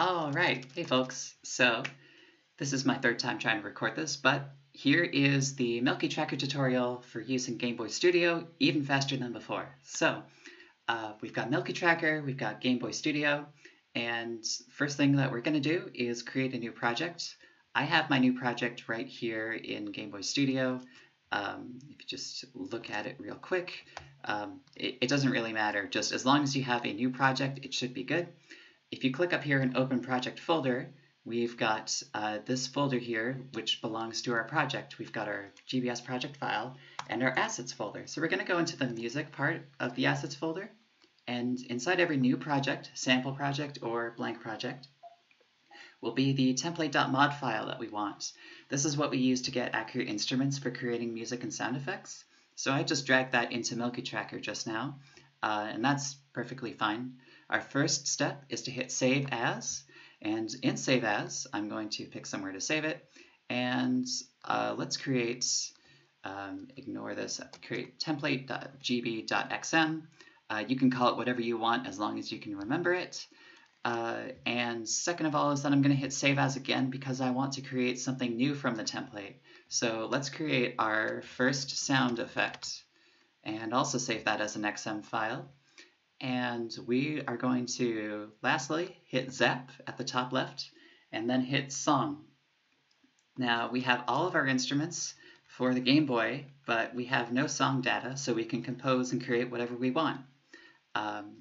All right, hey folks. So this is my third time trying to record this, but here is the MilkyTracker tutorial for using Game Boy Studio even faster than before. So uh, we've got MilkyTracker, we've got Game Boy Studio, and first thing that we're going to do is create a new project. I have my new project right here in Game Boy Studio. Um, if you just look at it real quick, um, it, it doesn't really matter. Just as long as you have a new project, it should be good. If you click up here in Open Project Folder, we've got uh, this folder here, which belongs to our project. We've got our GBS project file and our assets folder. So we're going to go into the music part of the assets folder. And inside every new project, sample project or blank project, will be the template.mod file that we want. This is what we use to get accurate instruments for creating music and sound effects. So I just dragged that into MilkyTracker just now, uh, and that's perfectly fine. Our first step is to hit Save As, and in Save As, I'm going to pick somewhere to save it, and uh, let's create, um, ignore this, create template.gb.xm. Uh, you can call it whatever you want as long as you can remember it. Uh, and second of all is that I'm going to hit Save As again because I want to create something new from the template. So let's create our first sound effect and also save that as an XM file. And we are going to, lastly, hit Zap at the top left, and then hit Song. Now, we have all of our instruments for the Game Boy, but we have no song data, so we can compose and create whatever we want. Um,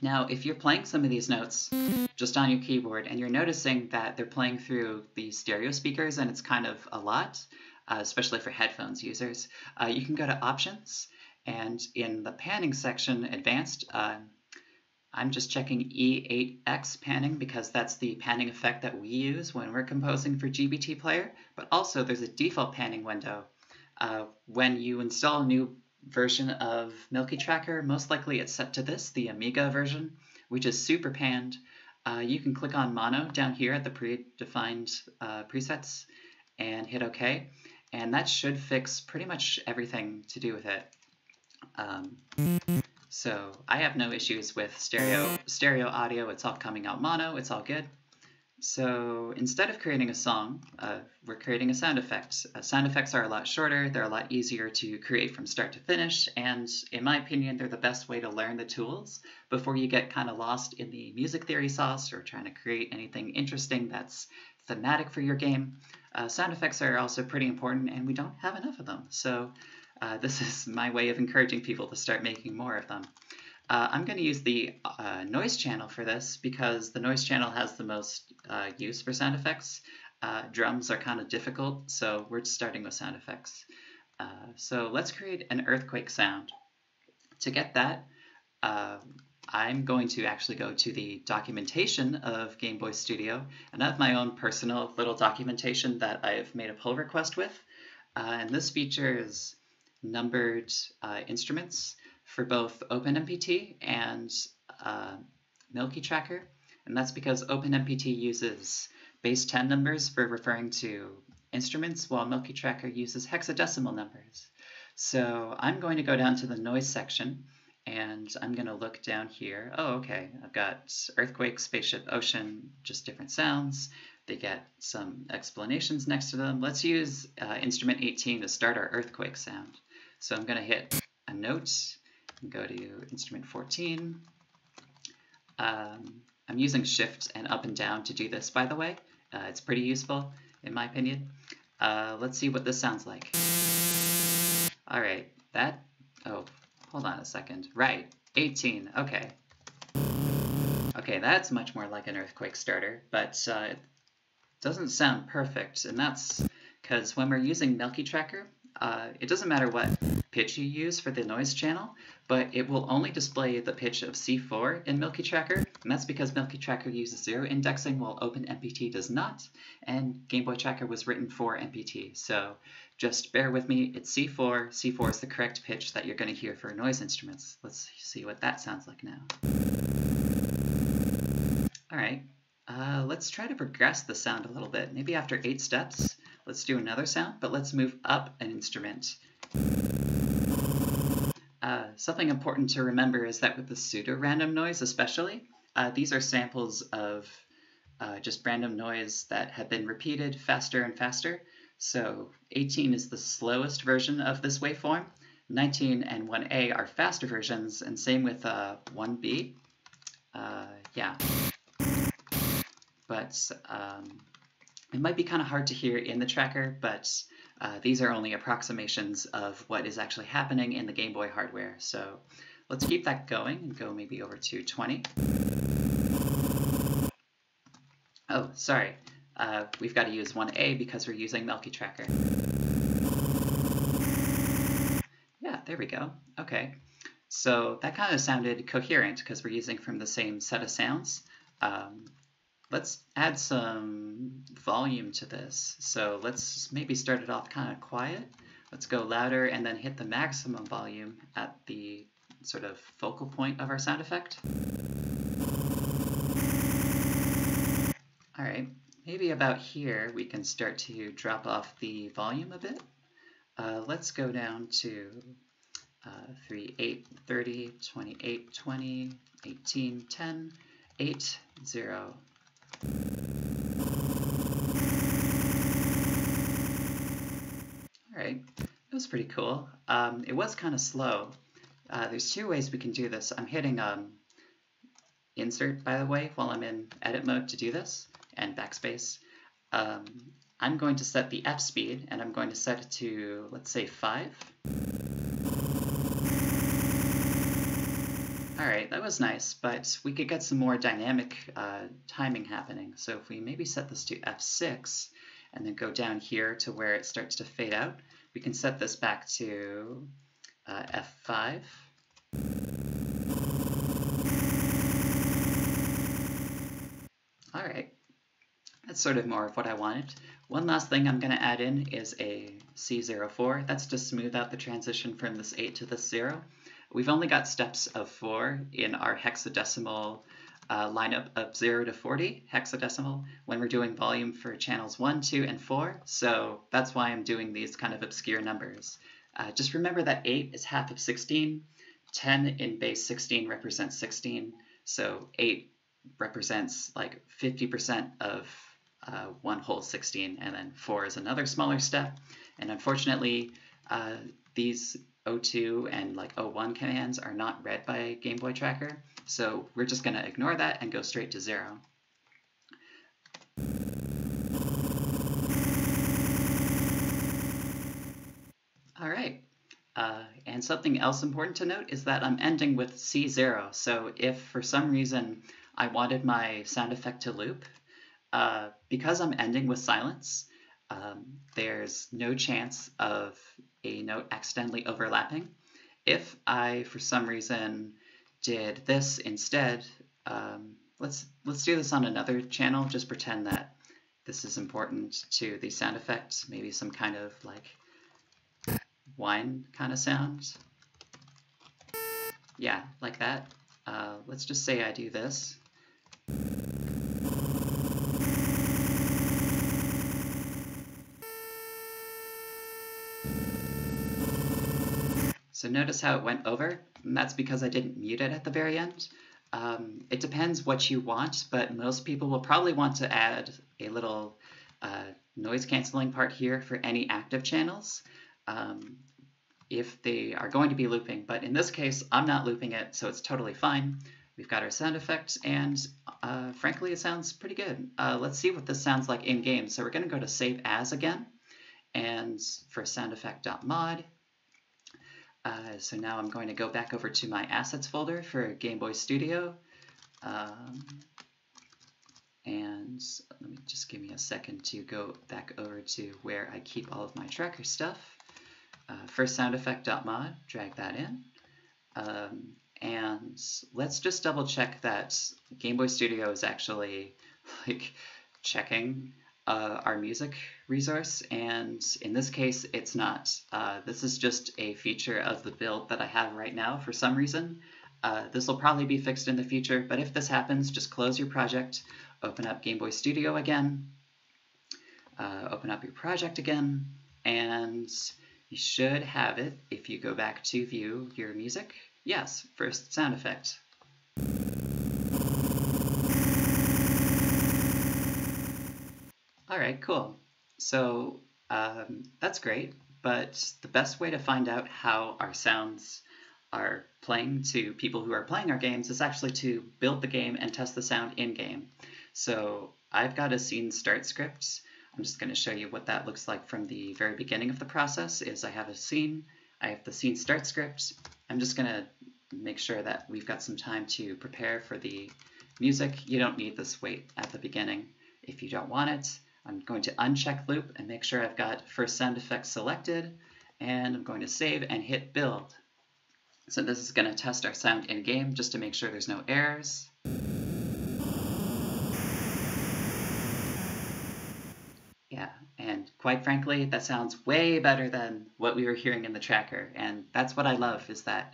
now, if you're playing some of these notes just on your keyboard and you're noticing that they're playing through the stereo speakers and it's kind of a lot, uh, especially for headphones users, uh, you can go to Options, and in the panning section, Advanced, uh, I'm just checking E8X panning because that's the panning effect that we use when we're composing for GBT Player, but also there's a default panning window. Uh, when you install a new version of MilkyTracker, most likely it's set to this, the Amiga version, which is super panned. Uh, you can click on Mono down here at the predefined uh, presets and hit OK and that should fix pretty much everything to do with it. Um, so I have no issues with stereo stereo audio. It's all coming out mono. It's all good. So instead of creating a song, uh, we're creating a sound effect. Uh, sound effects are a lot shorter. They're a lot easier to create from start to finish. And in my opinion, they're the best way to learn the tools before you get kind of lost in the music theory sauce or trying to create anything interesting that's thematic for your game. Uh, sound effects are also pretty important, and we don't have enough of them. So uh, this is my way of encouraging people to start making more of them. Uh, I'm going to use the uh, noise channel for this because the noise channel has the most uh, use for sound effects. Uh, drums are kind of difficult, so we're starting with sound effects. so let's create an earthquake sound. To get that, I'm going to actually go to the documentation of Game Boy Studio, and I have my own personal little documentation that I've made a pull request with. Uh, and this features numbered uh, instruments for both OpenMPT and uh, MilkyTracker. And that's because OpenMPT uses base 10 numbers for referring to instruments, while MilkyTracker uses hexadecimal numbers. So I'm going to go down to the noise section and I'm going to look down here. Oh, okay, I've got earthquake, spaceship, ocean, just different sounds. They get some explanations next to them. Let's use uh, instrument 18 to start our earthquake sound. So I'm going to hit a note and go to instrument 14. Um, I'm using shift and up and down to do this, by the way. Uh, it's pretty useful, in my opinion. Uh, let's see what this sounds like. All right, that, oh, Hold on a second. Right, 18. Okay. Okay, that's much more like an earthquake starter, but uh, it doesn't sound perfect, and that's because when we're using MilkyTracker, uh, it doesn't matter what pitch you use for the noise channel, but it will only display the pitch of C4 in MilkyTracker, and that's because MilkyTracker uses zero indexing while OpenMPT does not, and Game Boy Tracker was written for MPT, so just bear with me, it's C4. C4 is the correct pitch that you're going to hear for noise instruments. Let's see what that sounds like now. All right, uh, let's try to progress the sound a little bit. Maybe after eight steps, let's do another sound, but let's move up an instrument. Uh, something important to remember is that with the pseudo-random noise especially, uh, these are samples of uh, just random noise that have been repeated faster and faster. So 18 is the slowest version of this waveform. 19 and 1a are faster versions, and same with 1b. Uh, uh, yeah. But um, it might be kind of hard to hear in the tracker, but uh, these are only approximations of what is actually happening in the Game Boy hardware. So let's keep that going and go maybe over to 20. Oh, sorry. Uh, we've got to use 1A because we're using MilkyTracker. Yeah, there we go. Okay. So that kind of sounded coherent because we're using from the same set of sounds. Um, let's add some volume to this. So let's maybe start it off kind of quiet. Let's go louder and then hit the maximum volume at the sort of focal point of our sound effect. All right, maybe about here we can start to drop off the volume a bit. Uh, let's go down to uh, 3, 8, 30, 28, 20, 18, 10, 8, 0, Alright, that was pretty cool. Um, it was kind of slow. Uh, there's two ways we can do this. I'm hitting um, insert, by the way, while I'm in edit mode to do this, and backspace. Um, I'm going to set the F speed, and I'm going to set it to, let's say, 5. All right, that was nice, but we could get some more dynamic uh, timing happening. So if we maybe set this to F6 and then go down here to where it starts to fade out, we can set this back to uh, F5. All right, that's sort of more of what I wanted. One last thing I'm going to add in is a C04. That's to smooth out the transition from this 8 to this 0. We've only got steps of four in our hexadecimal uh, lineup of 0 to 40 hexadecimal when we're doing volume for channels 1, 2, and 4. So that's why I'm doing these kind of obscure numbers. Uh, just remember that 8 is half of 16. 10 in base 16 represents 16. So 8 represents like 50% of uh, one whole 16. And then 4 is another smaller step. And unfortunately, uh, these O2 and like O1 commands are not read by Game Boy Tracker, so we're just going to ignore that and go straight to zero. All right, uh, and something else important to note is that I'm ending with C0, so if for some reason I wanted my sound effect to loop, uh, because I'm ending with silence, um, there's no chance of a note accidentally overlapping. If I, for some reason, did this instead, um, let's let's do this on another channel. Just pretend that this is important to the sound effect, maybe some kind of like whine kind of sound. Yeah, like that. Uh, let's just say I do this. So notice how it went over, and that's because I didn't mute it at the very end. Um, it depends what you want, but most people will probably want to add a little uh, noise canceling part here for any active channels um, if they are going to be looping. But in this case, I'm not looping it, so it's totally fine. We've got our sound effects, and uh, frankly, it sounds pretty good. Uh, let's see what this sounds like in game. So we're going to go to Save As again, and for sound effect.mod, uh, so now I'm going to go back over to my assets folder for Game Boy Studio. Um, and let me just give me a second to go back over to where I keep all of my tracker stuff. Uh, first soundeffect.mod, drag that in. Um, and let's just double check that Game Boy Studio is actually like checking uh, our music resource, and in this case, it's not. Uh, this is just a feature of the build that I have right now for some reason. Uh, this will probably be fixed in the future, but if this happens, just close your project, open up Game Boy Studio again, uh, open up your project again, and You should have it if you go back to view your music. Yes, first sound effect. All right, cool. So um, that's great, but the best way to find out how our sounds are playing to people who are playing our games is actually to build the game and test the sound in-game. So I've got a scene start script. I'm just going to show you what that looks like from the very beginning of the process is I have a scene, I have the scene start script. I'm just going to make sure that we've got some time to prepare for the music. You don't need this wait at the beginning if you don't want it. I'm going to uncheck loop and make sure I've got first sound effect selected and I'm going to save and hit build. So this is going to test our sound in game just to make sure there's no errors. Yeah, and quite frankly, that sounds way better than what we were hearing in the tracker. And that's what I love is that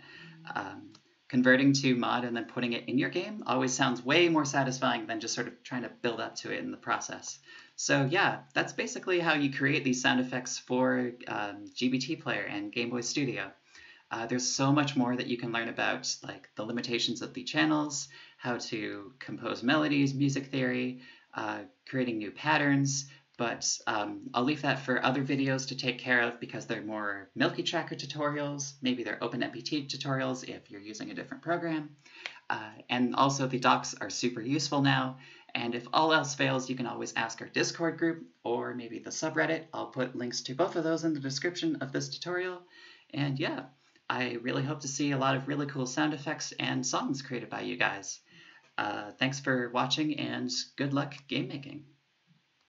um, converting to mod and then putting it in your game always sounds way more satisfying than just sort of trying to build up to it in the process. So yeah, that's basically how you create these sound effects for um, GBT Player and Game Boy Studio. Uh, there's so much more that you can learn about, like the limitations of the channels, how to compose melodies, music theory, uh, creating new patterns, but um, I'll leave that for other videos to take care of because they're more MilkyTracker tutorials, maybe they're OpenMPT tutorials if you're using a different program. Uh, and also the docs are super useful now, and if all else fails, you can always ask our Discord group or maybe the subreddit. I'll put links to both of those in the description of this tutorial. And yeah, I really hope to see a lot of really cool sound effects and songs created by you guys. Uh, thanks for watching and good luck game making.